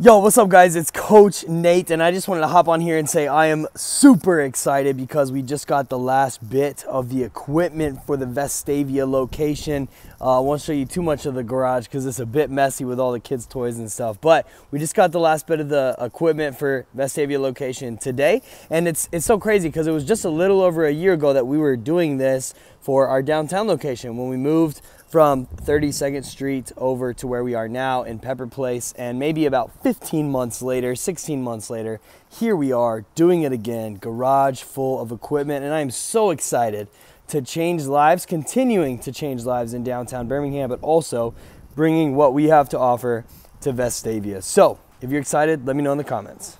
Yo, what's up, guys? It's Coach Nate, and I just wanted to hop on here and say I am super excited because we just got the last bit of the equipment for the Vestavia location. Uh, I won't show you too much of the garage because it's a bit messy with all the kids' toys and stuff. But we just got the last bit of the equipment for Vestavia location today, and it's it's so crazy because it was just a little over a year ago that we were doing this for our downtown location when we moved from 32nd Street over to where we are now in Pepper Place. And maybe about 15 months later, 16 months later, here we are doing it again. Garage full of equipment. And I am so excited to change lives, continuing to change lives in downtown Birmingham, but also bringing what we have to offer to Vestavia. So if you're excited, let me know in the comments.